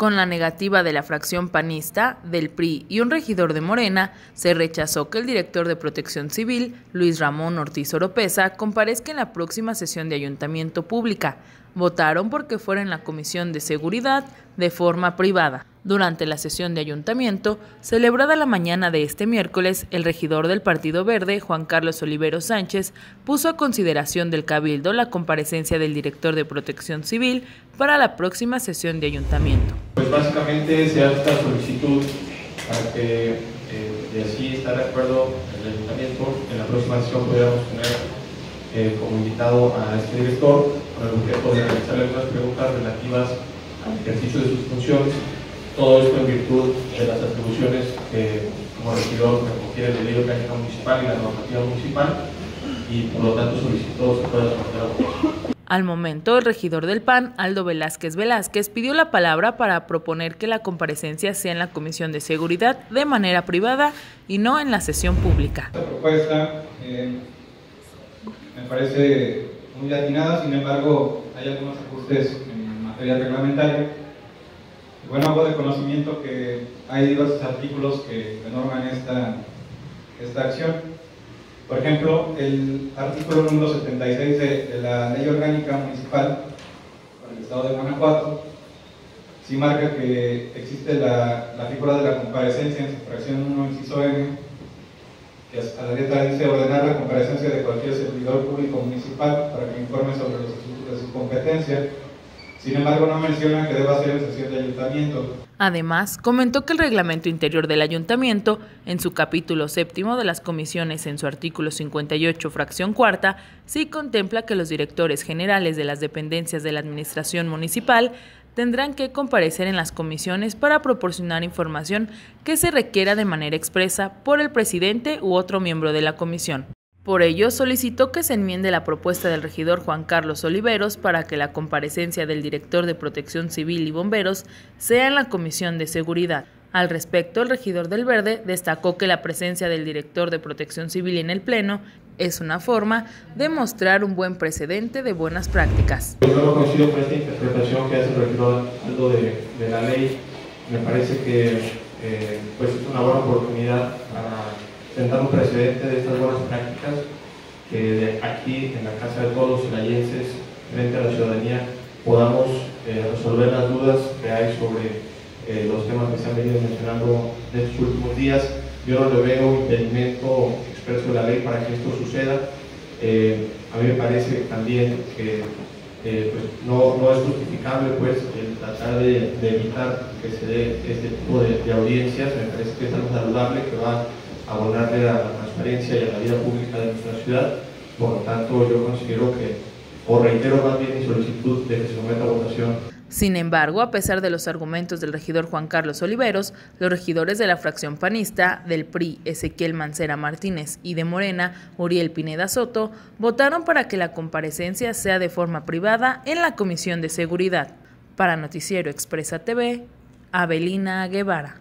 Con la negativa de la fracción panista, del PRI y un regidor de Morena, se rechazó que el director de Protección Civil, Luis Ramón Ortiz Oropesa, comparezca en la próxima sesión de ayuntamiento pública. Votaron porque fuera en la Comisión de Seguridad de forma privada. Durante la sesión de ayuntamiento, celebrada la mañana de este miércoles, el regidor del Partido Verde, Juan Carlos Olivero Sánchez, puso a consideración del Cabildo la comparecencia del director de Protección Civil para la próxima sesión de ayuntamiento. Pues básicamente se hace esta solicitud para que, eh, y así está de acuerdo el ayuntamiento, en la próxima sesión pudiéramos tener eh, como invitado a este director con el objeto de realizarle algunas preguntas relativas al ejercicio de sus funciones todo esto en virtud de las atribuciones que como regidor me confiere la ley orgánica municipal y la normativa municipal y por lo tanto solicito se pueda someter a Al momento, el regidor del PAN, Aldo Velázquez Velázquez, pidió la palabra para proponer que la comparecencia sea en la Comisión de Seguridad de manera privada y no en la sesión pública. Esta propuesta eh, me parece muy atinada, sin embargo, hay algunos ajustes en materia reglamentaria bueno, hago de conocimiento que hay diversos artículos que norman esta, esta acción. Por ejemplo, el artículo número 76 de, la Ley Orgánica Municipal para el Estado de Guanajuato sí marca que existe la, figura de la comparecencia en su fracción 1, inciso M, que a la letra dice ordenar la comparecencia de cualquier servidor público municipal para que informe sobre los asuntos de su competencia sin embargo, no menciona que deba ser en sesión de ayuntamiento. Además, comentó que el reglamento interior del ayuntamiento, en su capítulo séptimo de las comisiones en su artículo 58, fracción cuarta, sí contempla que los directores generales de las dependencias de la administración municipal tendrán que comparecer en las comisiones para proporcionar información que se requiera de manera expresa por el presidente u otro miembro de la comisión. Por ello, solicitó que se enmiende la propuesta del regidor Juan Carlos Oliveros para que la comparecencia del director de Protección Civil y Bomberos sea en la Comisión de Seguridad. Al respecto, el regidor del Verde destacó que la presencia del director de Protección Civil en el Pleno es una forma de mostrar un buen precedente de buenas prácticas. Yo esta interpretación que hace el regidor de, de la ley. Me parece que eh, pues es una buena oportunidad para sentar un precedente de estas buenas prácticas que aquí en la Casa de todos los layenses, frente a la ciudadanía, podamos eh, resolver las dudas que hay sobre eh, los temas que se han venido mencionando en estos últimos días. Yo no le veo impedimento expreso de la ley para que esto suceda. Eh, a mí me parece también que pues, no, no, es justificable pues, el tratar de, evitar que se dé este tipo de audiencias. Me parece que es algo saludable que va abonarle a la transparencia y a la vida pública de nuestra ciudad. Por lo tanto, yo considero que, o reitero más bien mi solicitud de que se someta a votación. Sin embargo, a pesar de los argumentos del regidor Juan Carlos Oliveros, los regidores de la fracción panista, del PRI Ezequiel Mancera Martínez y de Morena Uriel Pineda Soto, votaron para que la comparecencia sea de forma privada en la Comisión de Seguridad. Para Noticiero Expresa TV, Abelina Guevara.